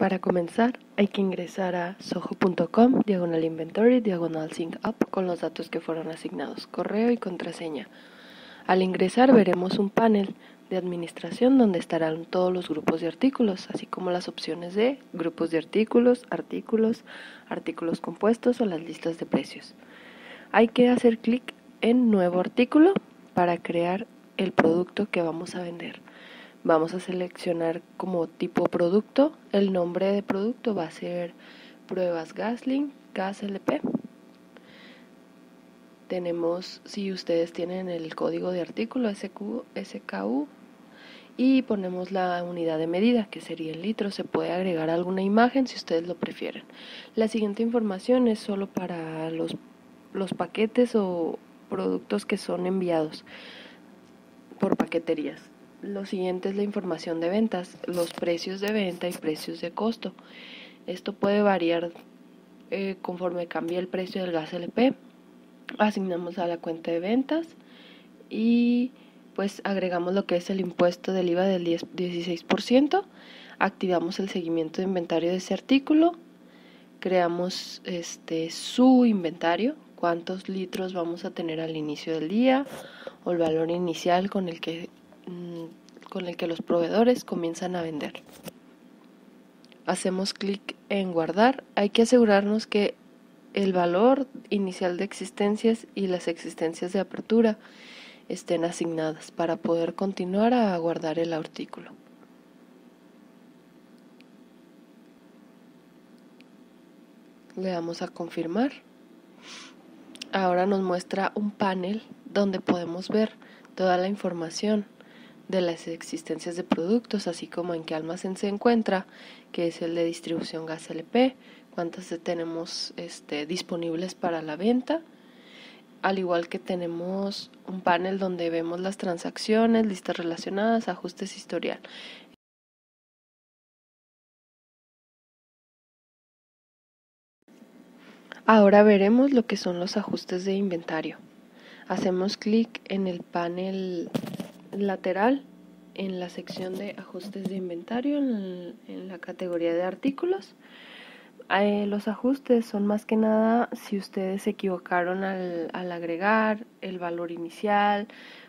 Para comenzar, hay que ingresar a soho.com, diagonal inventory, diagonal sync up con los datos que fueron asignados, correo y contraseña. Al ingresar veremos un panel de administración donde estarán todos los grupos de artículos, así como las opciones de grupos de artículos, artículos, artículos compuestos o las listas de precios. Hay que hacer clic en nuevo artículo para crear el producto que vamos a vender. Vamos a seleccionar como tipo producto, el nombre de producto va a ser pruebas Gasling, Gas LP. Tenemos, si ustedes tienen el código de artículo SQ, SKU y ponemos la unidad de medida que sería el litro. Se puede agregar alguna imagen si ustedes lo prefieren. La siguiente información es solo para los, los paquetes o productos que son enviados por paqueterías. Lo siguiente es la información de ventas, los precios de venta y precios de costo. Esto puede variar eh, conforme cambie el precio del gas LP. Asignamos a la cuenta de ventas y pues agregamos lo que es el impuesto del IVA del 10, 16%, activamos el seguimiento de inventario de ese artículo, creamos este su inventario, cuántos litros vamos a tener al inicio del día o el valor inicial con el que con el que los proveedores comienzan a vender. Hacemos clic en guardar. Hay que asegurarnos que el valor inicial de existencias y las existencias de apertura estén asignadas para poder continuar a guardar el artículo. Le damos a confirmar. Ahora nos muestra un panel donde podemos ver toda la información de las existencias de productos, así como en qué almacén se encuentra, que es el de distribución gas LP, cuántas tenemos este, disponibles para la venta al igual que tenemos un panel donde vemos las transacciones, listas relacionadas, ajustes historial. Ahora veremos lo que son los ajustes de inventario. Hacemos clic en el panel lateral en la sección de ajustes de inventario en, la categoría de artículos eh, los ajustes son más que nada si ustedes se equivocaron al, agregar el valor inicial,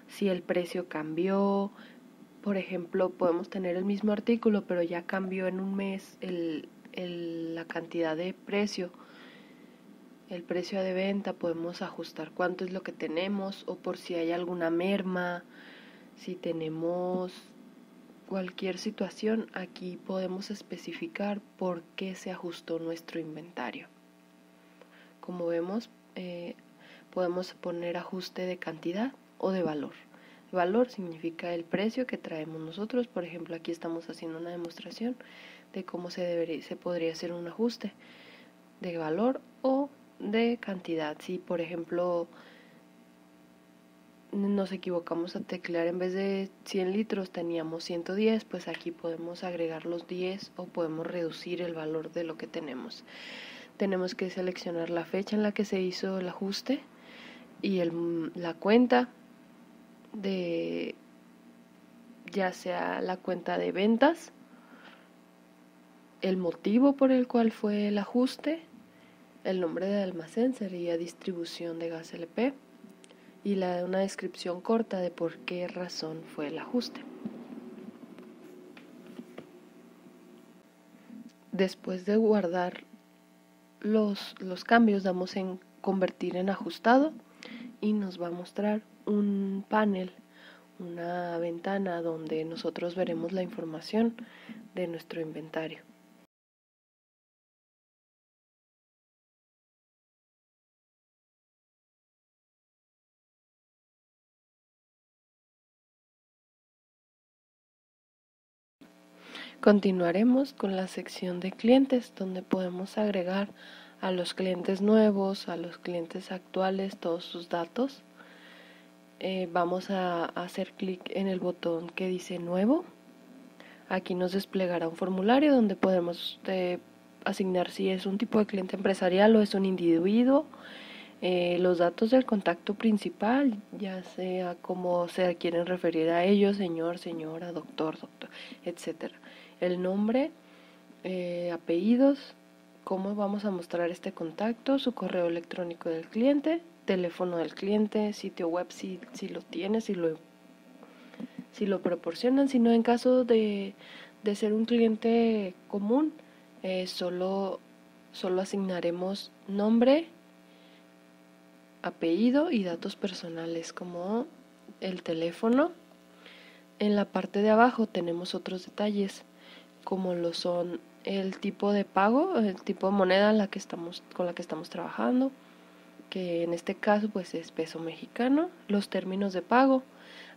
si el precio cambió. Por ejemplo, podemos tener el mismo artículo, pero ya cambió en un mes la cantidad de precio, el precio de venta. Podemos ajustar cuánto es lo que tenemos o por si hay alguna merma, si tenemos cualquier situación, aquí podemos especificar por qué se ajustó nuestro inventario. Como vemos, eh, podemos poner ajuste de cantidad o de valor. Valor significa el precio que traemos nosotros. Por ejemplo, aquí estamos haciendo una demostración de cómo se, debería, se podría hacer un ajuste de valor o de cantidad. Si, por ejemplo, nos equivocamos a teclear en vez de 100 litros teníamos 110, pues aquí podemos agregar los 10 o podemos reducir el valor de lo que tenemos. Tenemos que seleccionar la fecha en la que se hizo el ajuste y el, la cuenta de ya sea la cuenta de ventas, el motivo por el cual fue el ajuste, el nombre de almacén sería distribución de gas LP y la de una descripción corta de por qué razón fue el ajuste. Después de guardar los, los cambios, damos en convertir en ajustado y nos va a mostrar un panel, una ventana donde nosotros veremos la información de nuestro inventario. Continuaremos con la sección de clientes donde podemos agregar a los clientes nuevos, a los clientes actuales, todos sus datos. Eh, vamos a hacer clic en el botón que dice nuevo. Aquí nos desplegará un formulario donde podemos eh, asignar si es un tipo de cliente empresarial o es un individuo. Eh, los datos del contacto principal, ya sea cómo se quieren referir a ellos, señor, señora, doctor, doctor, etcétera el nombre eh, apellidos, cómo vamos a mostrar este contacto, su correo electrónico del cliente, teléfono del cliente, sitio web si, si lo tiene, si lo, si lo proporcionan, si no en caso de, de ser un cliente común, eh, solo, solo asignaremos nombre, apellido y datos personales como el teléfono. En la parte de abajo tenemos otros detalles como lo son el tipo de pago, el tipo de moneda la que estamos, con la que estamos trabajando, que en este caso pues es peso mexicano, los términos de pago.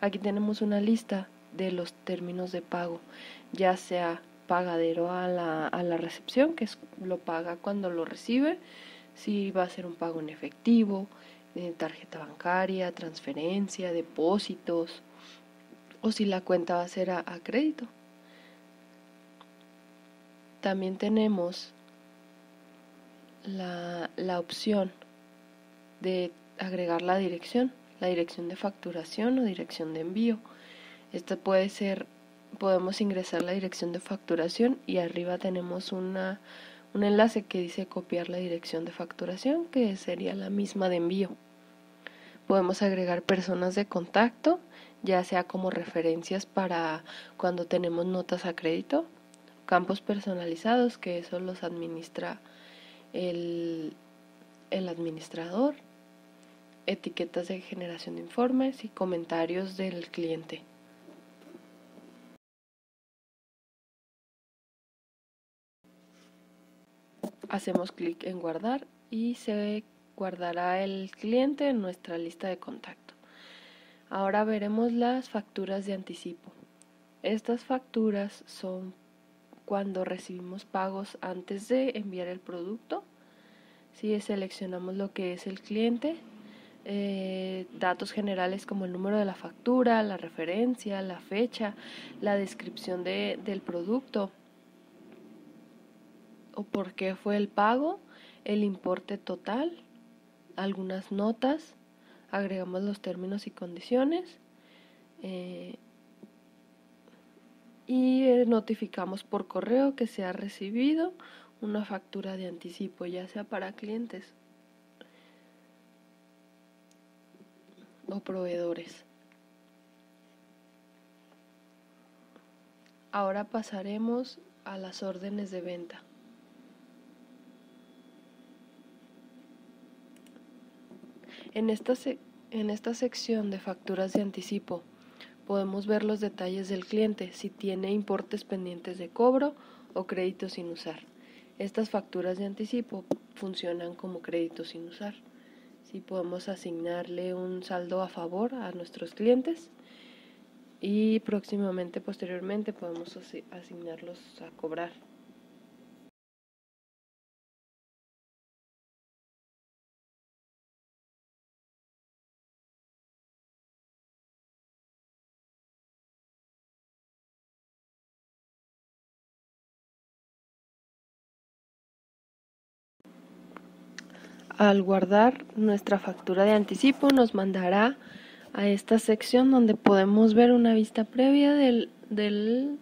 Aquí tenemos una lista de los términos de pago, ya sea pagadero a la, a la recepción, que es, lo paga cuando lo recibe, si va a ser un pago en efectivo, tarjeta bancaria, transferencia, depósitos, o si la cuenta va a ser a crédito. También tenemos la, la opción de agregar la dirección, la dirección de facturación o dirección de envío. Esta puede ser, podemos ingresar la dirección de facturación y arriba tenemos una, un enlace que dice copiar la dirección de facturación, que sería la misma de envío. Podemos agregar personas de contacto, ya sea como referencias para cuando tenemos notas a crédito campos personalizados, que eso los administra el, el administrador, etiquetas de generación de informes y comentarios del cliente. Hacemos clic en guardar y se guardará el cliente en nuestra lista de contacto. Ahora veremos las facturas de anticipo. Estas facturas son cuando recibimos pagos antes de enviar el producto. Si seleccionamos lo que es el cliente, eh, datos generales como el número de la factura, la referencia, la fecha, la descripción de, del producto o por qué fue el pago, el importe total, algunas notas, agregamos los términos y condiciones. Eh, y eh, notificamos por correo que se ha recibido una factura de anticipo, ya sea para clientes o proveedores. Ahora pasaremos a las órdenes de venta. En esta, en esta sección de facturas de anticipo podemos ver los detalles del cliente, si tiene importes pendientes de cobro o créditos sin usar. Estas facturas de anticipo funcionan como créditos sin usar. Si podemos asignarle un saldo a favor a nuestros clientes y próximamente, posteriormente, podemos asignarlos a cobrar. Al guardar nuestra factura de anticipo nos mandará a esta sección donde podemos ver una vista previa del,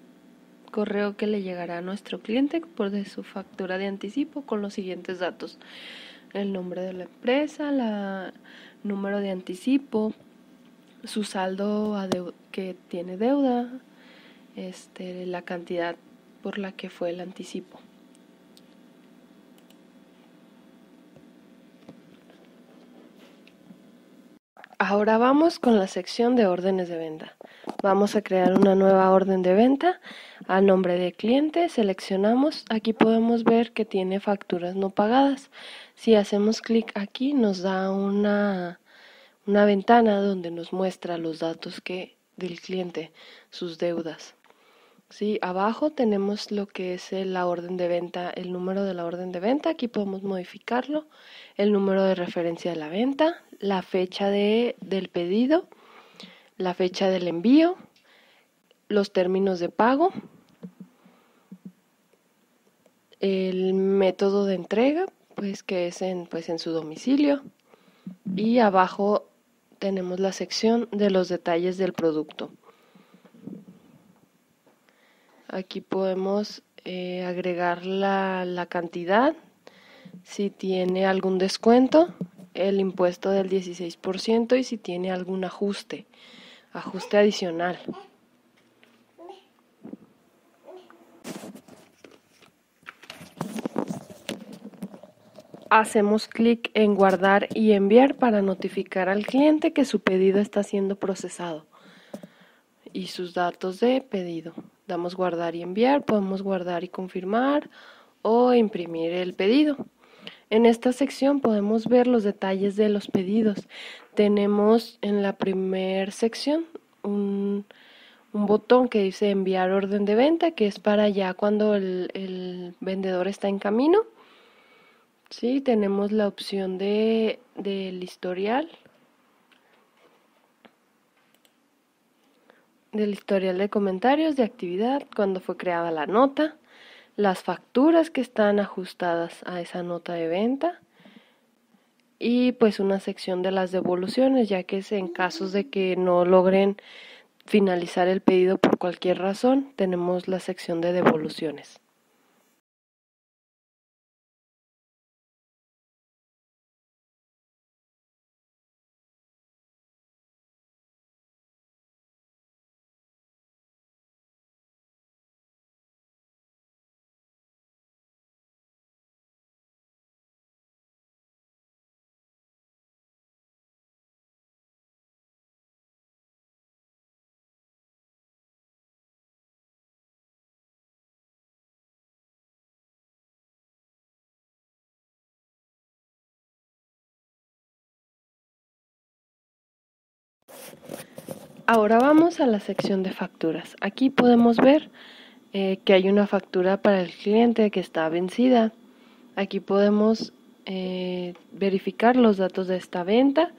correo que le llegará a nuestro cliente por de su factura de anticipo con los siguientes datos. El nombre de la empresa, el número de anticipo, su saldo que tiene deuda, este, la cantidad por la que fue el anticipo. Ahora vamos con la sección de órdenes de venta. Vamos a crear una nueva orden de venta a nombre de cliente. Seleccionamos. Aquí podemos ver que tiene facturas no pagadas. Si hacemos clic aquí nos da una, una ventana donde nos muestra los datos que del cliente, sus deudas. ¿sí? Abajo tenemos lo que es la orden de venta, el número de la orden de venta, aquí podemos modificarlo, el número de referencia de la venta, la fecha de, del pedido, la fecha del envío, los términos de pago, el método de entrega, pues que es en, pues, en su domicilio, y abajo tenemos la sección de los detalles del producto. Aquí podemos eh, agregar la, la cantidad, si tiene algún descuento, el impuesto del 16% y si tiene algún ajuste, ajuste adicional. Hacemos clic en guardar y enviar para notificar al cliente que su pedido está siendo procesado y sus datos de pedido. Damos guardar y enviar, podemos guardar y confirmar o imprimir el pedido. En esta sección podemos ver los detalles de los pedidos. Tenemos en la primera sección un, botón que dice enviar orden de venta, que es para ya cuando el, vendedor está en camino. Sí, tenemos la opción de, del historial. Del historial de comentarios de actividad, cuando fue creada la nota las facturas que están ajustadas a esa nota de venta y pues una sección de las devoluciones, ya que en casos de que no logren finalizar el pedido por cualquier razón, tenemos la sección de devoluciones. Ahora vamos a la sección de facturas. Aquí podemos ver eh, que hay una factura para el cliente que está vencida. Aquí podemos eh, verificar los datos de esta venta,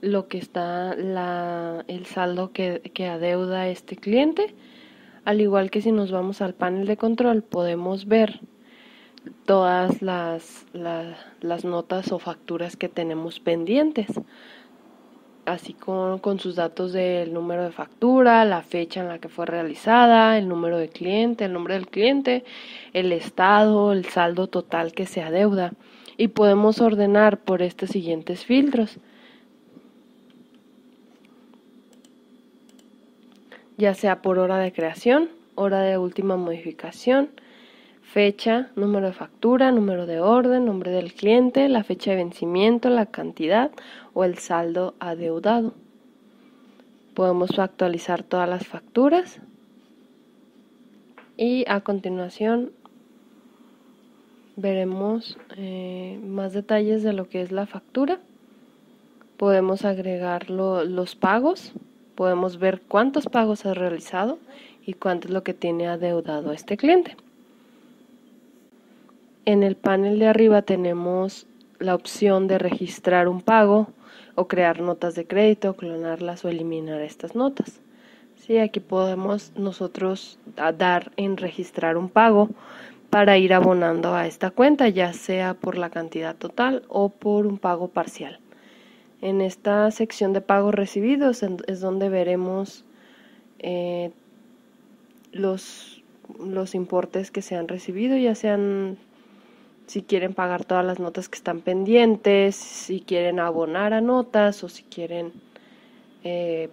lo que está el saldo que, que adeuda este cliente. Al igual que si nos vamos al panel de control, podemos ver todas las, las notas o facturas que tenemos pendientes así con, con, sus datos del número de factura, la fecha en la que fue realizada, el número de cliente, el nombre del cliente, el estado, el saldo total que se adeuda. Y podemos ordenar por estos siguientes filtros. Ya sea por hora de creación, hora de última modificación, fecha, número de factura, número de orden, nombre del cliente, la fecha de vencimiento, la cantidad o el saldo adeudado. Podemos actualizar todas las facturas y a continuación veremos eh, más detalles de lo que es la factura. Podemos agregar los pagos, podemos ver cuántos pagos ha realizado y cuánto es lo que tiene adeudado este cliente. En el panel de arriba tenemos la opción de registrar un pago o crear notas de crédito, clonarlas o eliminar estas notas. Sí, aquí podemos nosotros dar en registrar un pago para ir abonando a esta cuenta, ya sea por la cantidad total o por un pago parcial. En esta sección de pagos recibidos es donde veremos eh, los, los importes que se han recibido, ya sean si quieren pagar todas las notas que están pendientes, si quieren abonar a notas o si quieren eh,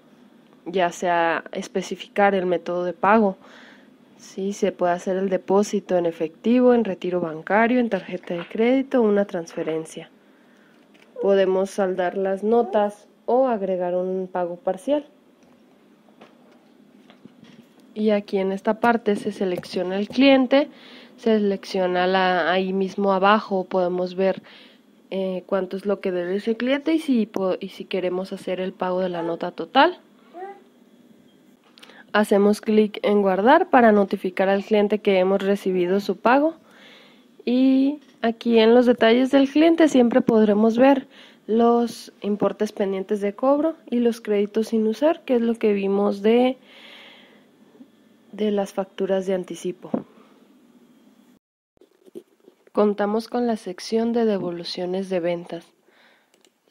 ya sea especificar el método de pago. Sí, se puede hacer el depósito en efectivo, en retiro bancario, en tarjeta de crédito o una transferencia. Podemos saldar las notas o agregar un pago parcial. Y aquí en esta parte se selecciona el cliente selecciona la, ahí mismo abajo, podemos ver eh, cuánto es lo que debe ese cliente y si, y si queremos hacer el pago de la nota total. Hacemos clic en guardar para notificar al cliente que hemos recibido su pago. Y aquí en los detalles del cliente siempre podremos ver los importes pendientes de cobro y los créditos sin usar, que es lo que vimos de, de las facturas de anticipo. Contamos con la sección de devoluciones de ventas.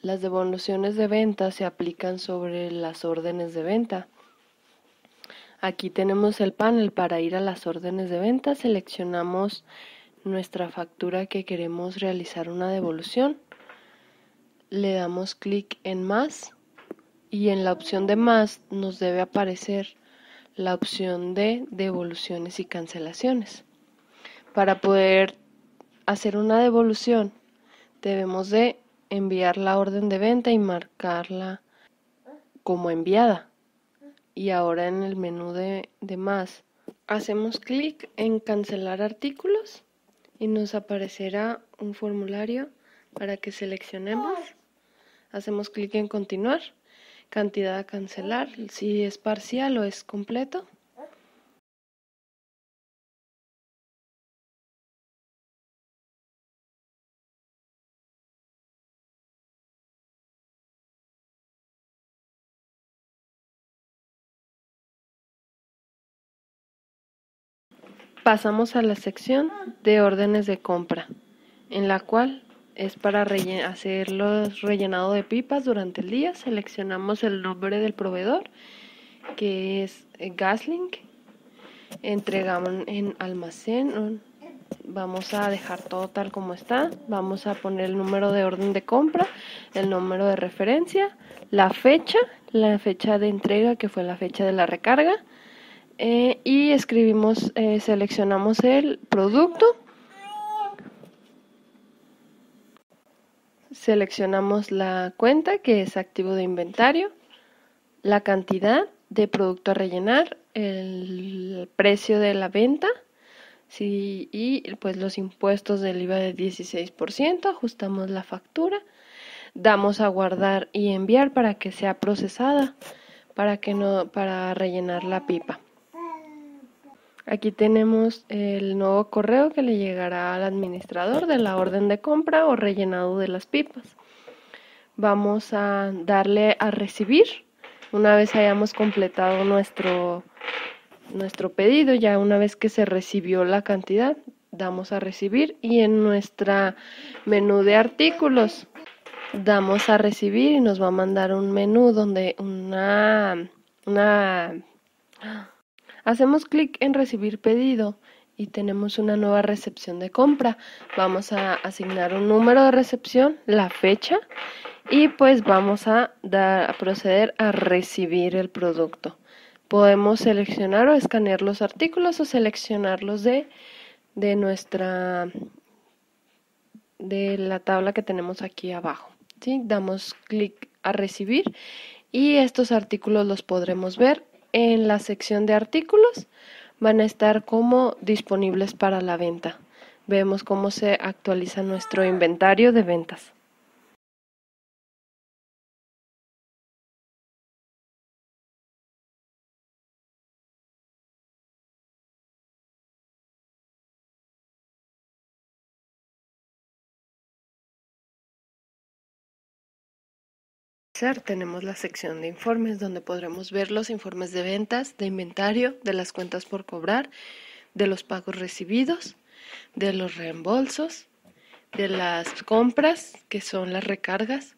Las devoluciones de ventas se aplican sobre las órdenes de venta. Aquí tenemos el panel para ir a las órdenes de venta. Seleccionamos nuestra factura que queremos realizar una devolución. Le damos clic en más y en la opción de más nos debe aparecer la opción de devoluciones y cancelaciones. Para poder hacer una devolución debemos de enviar la orden de venta y marcarla como enviada. Y ahora en el menú de, más hacemos clic en cancelar artículos y nos aparecerá un formulario para que seleccionemos. Hacemos clic en continuar, cantidad a cancelar, si es parcial o es completo. Pasamos a la sección de órdenes de compra, en la cual es para hacer los rellenado de pipas durante el día. Seleccionamos el nombre del proveedor, que es Gaslink. Entregamos en almacén. Vamos a dejar todo tal como está. Vamos a poner el número de orden de compra, el número de referencia, la fecha, la fecha de entrega, que fue la fecha de la recarga eh, y escribimos, eh, seleccionamos el producto, seleccionamos la cuenta que es activo de inventario, la cantidad de producto a rellenar, el precio de la venta sí, y pues los impuestos del IVA de 16%, ajustamos la factura, damos a guardar y enviar para que sea procesada para que no para rellenar la pipa. Aquí tenemos el nuevo correo que le llegará al administrador de la orden de compra o rellenado de las pipas. Vamos a darle a recibir una vez hayamos completado nuestro, nuestro pedido, ya una vez que se recibió la cantidad, damos a recibir y en nuestra menú de artículos damos a recibir y nos va a mandar un menú donde una, una Hacemos clic en recibir pedido y tenemos una nueva recepción de compra. Vamos a asignar un número de recepción, la fecha y pues vamos a, dar, a proceder a recibir el producto. Podemos seleccionar o escanear los artículos o seleccionarlos de, de nuestra de la tabla que tenemos aquí abajo. ¿sí? Damos clic a recibir y estos artículos los podremos ver en la sección de artículos van a estar como disponibles para la venta. Vemos cómo se actualiza nuestro inventario de ventas. Tenemos la sección de informes donde podremos ver los informes de ventas, de inventario, de las cuentas por cobrar, de los pagos recibidos, de los reembolsos, de las compras, que son las recargas.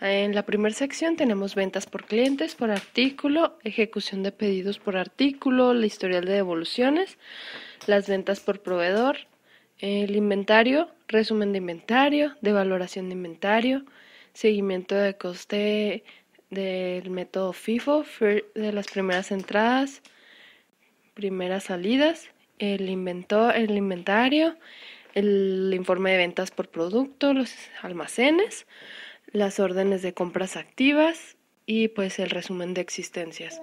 En la primera sección tenemos ventas por clientes, por artículo, ejecución de pedidos por artículo, la historial de devoluciones, las ventas por proveedor, el inventario, resumen de inventario, de valoración de inventario, seguimiento de coste del método FIFO, de las primeras entradas, primeras salidas, el, el inventario, el informe de ventas por producto, los almacenes, las órdenes de compras activas y pues el resumen de existencias.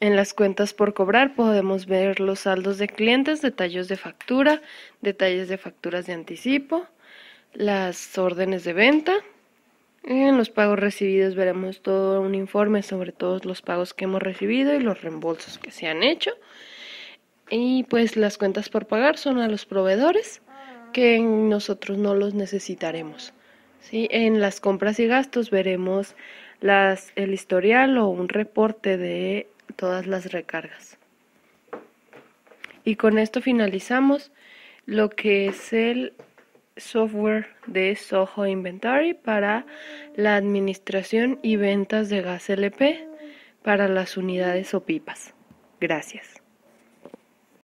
En las cuentas por cobrar podemos ver los saldos de clientes, detalles de factura, detalles de facturas de anticipo, las órdenes de venta. En los pagos recibidos veremos todo un informe sobre todos los pagos que hemos recibido y los reembolsos que se han hecho. Y pues las cuentas por pagar son a los proveedores que nosotros no los necesitaremos. ¿sí? En las compras y gastos veremos las, el historial o un reporte de todas las recargas. Y con esto finalizamos lo que es el software de Soho Inventory para la administración y ventas de gas LP para las unidades o pipas. Gracias.